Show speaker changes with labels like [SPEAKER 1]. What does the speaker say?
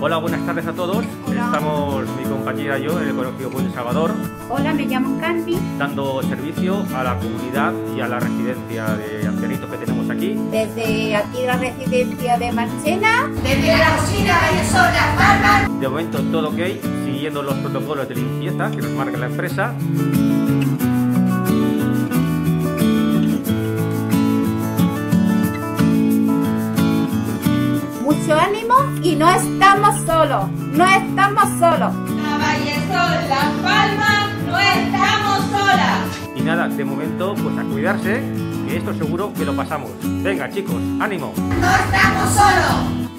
[SPEAKER 1] Hola, buenas tardes a todos. Estamos mi compañera y yo en el Colegio Puente Salvador.
[SPEAKER 2] Hola, me llamo Candy.
[SPEAKER 1] Dando servicio a la comunidad y a la residencia de ancianitos que tenemos aquí.
[SPEAKER 2] Desde aquí la residencia de Marchena.
[SPEAKER 3] Desde la cocina Venezuela, Palma.
[SPEAKER 1] De momento todo ok, siguiendo los protocolos de limpieza que nos marca la empresa.
[SPEAKER 2] Mucho ánimo y no estamos solos. No estamos solos.
[SPEAKER 3] A Vallesol, La Palma, no estamos solas.
[SPEAKER 1] Y nada, de momento pues a cuidarse, que esto seguro que lo pasamos. Venga chicos, ánimo.
[SPEAKER 3] No estamos solos.